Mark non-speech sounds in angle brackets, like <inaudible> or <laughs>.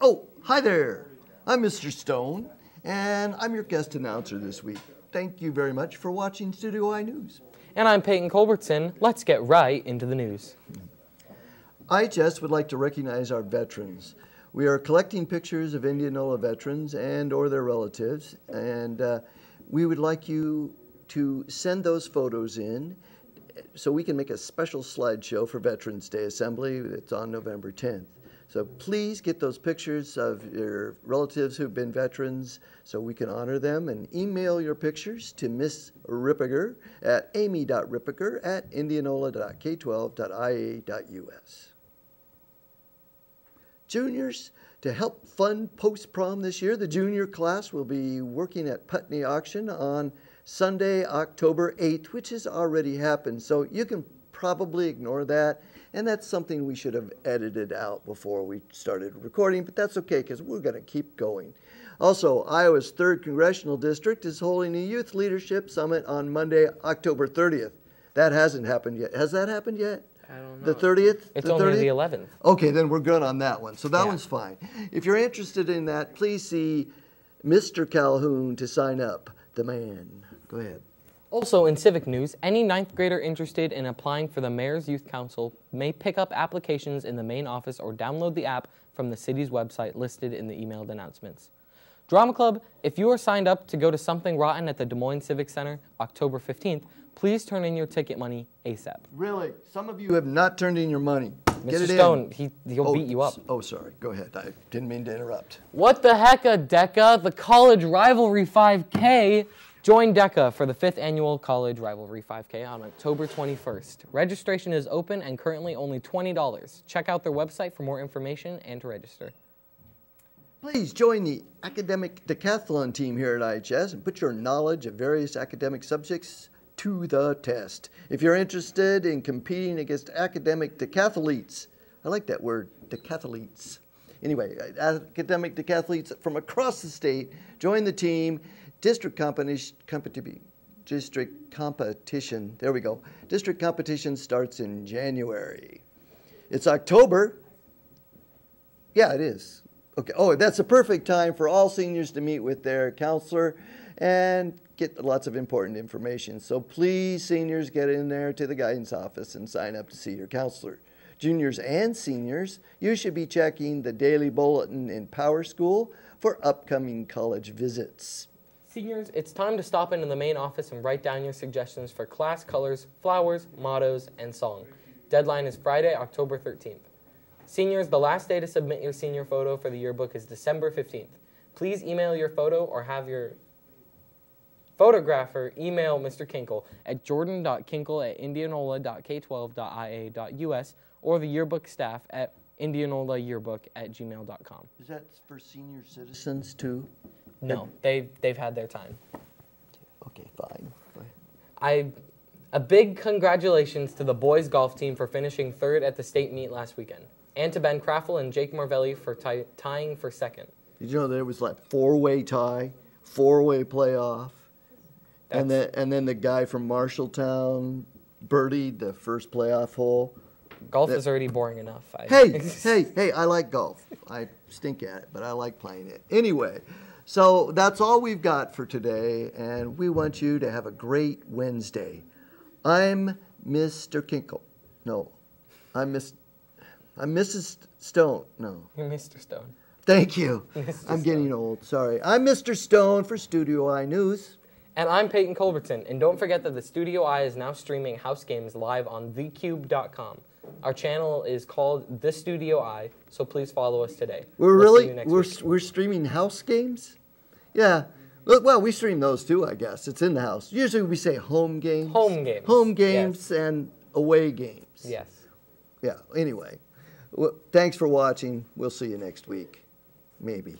Oh, hi there. I'm Mr. Stone, and I'm your guest announcer this week. Thank you very much for watching Studio I News. And I'm Peyton Culbertson. Let's get right into the news. IHS would like to recognize our veterans. We are collecting pictures of Indianola veterans and or their relatives, and uh, we would like you to send those photos in so we can make a special slideshow for Veterans Day Assembly. It's on November 10th. So please get those pictures of your relatives who've been veterans so we can honor them and email your pictures to Miss Rippiger at amy.rippiger at indianola.k12.ia.us. Juniors, to help fund post prom this year, the junior class will be working at Putney Auction on Sunday, October 8th, which has already happened. So you can probably ignore that. And that's something we should have edited out before we started recording, but that's okay because we're going to keep going. Also, Iowa's 3rd Congressional District is holding a Youth Leadership Summit on Monday, October 30th. That hasn't happened yet. Has that happened yet? I don't The 30th? It's the only 30th? the 11th. Okay, then we're good on that one. So that Yeah. one's fine. If you're interested in that, please see Mr. Calhoun to sign up. The man. Go ahead. Also, in civic news, any ninth grader interested in applying for the Mayor's Youth Council may pick up applications in the main office or download the app from the city's website listed in the emailed announcements. Drama Club, if you are signed up to go to Something Rotten at the Des Moines Civic Center October 15th, please turn in your ticket money ASAP. Really, some of you have not turned in your money. Get Mr. it Stone, in. he, he'll oh, beat you up. Oh, sorry. Go ahead. I didn't mean to interrupt. What the hecka, DECA? The College Rivalry 5K. Join DECA for the fifth annual College Rivalry 5K on October 21st. Registration is open and currently only $20. Check out their website for more information and to register. Please join the academic decathlon team here at IHS and put your knowledge of various academic subjects to the test. If you're interested in competing against academic decathletes, I like that word, decathletes. Anyway, uh, academic decathletes from across the state, join the team. District competition, district competition, there we go. District competition starts in January. It's October, yeah, it is. Okay. Oh, that's a perfect time for all seniors to meet with their counselor and get lots of important information. So please, seniors, get in there to the guidance office and sign up to see your counselor. Juniors and seniors, you should be checking the daily bulletin in Power School for upcoming college visits. Seniors, it's time to stop into the main office and write down your suggestions for class colors, flowers, mottos, and song. Deadline is Friday, October 13th. Seniors, the last day to submit your senior photo for the yearbook is December 15th. Please email your photo or have your photographer email Mr. Kinkle at jordan.kinkle at indianola.k12.ia.us or the yearbook staff at indianolayearbook at gmail.com. Is that for senior citizens too? No, they've, they've had their time. Okay, fine. fine. I a big congratulations to the boys golf team for finishing third at the state meet last weekend, and to Ben Craffle and Jake Marvelli for tie, tying for second. Did you know there was like four-way tie, four-way playoff, and then and then the guy from Marshalltown birdied the first playoff hole. Golf That- is already boring enough. I, Hey, <laughs> hey, hey! I like golf. I stink at it, but I like playing it anyway. So that's all we've got for today, and we want you to have a great Wednesday. I'm Mr. Kinkle. No, I'm Miss. Uh, I'm Mrs. Stone. No. <laughs> You're Mr. Stone. Thank you. Mr. I'm getting old. Sorry. I'm Mr. Stone for Studio I News. And I'm Peyton Culbertson. And don't forget that the Studio I is now streaming house games live on thecube.com. Our channel is called The Studio I, so please follow us today. We're We'll really you next we're week. we're streaming house games. Yeah. Well, well, we stream those too, I guess. It's in the house. Usually we say home games. Home games, Home yes. games and away games. Yes. Yeah. Anyway, thanks for watching. We'll see you next week. Maybe.